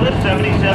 Order 77.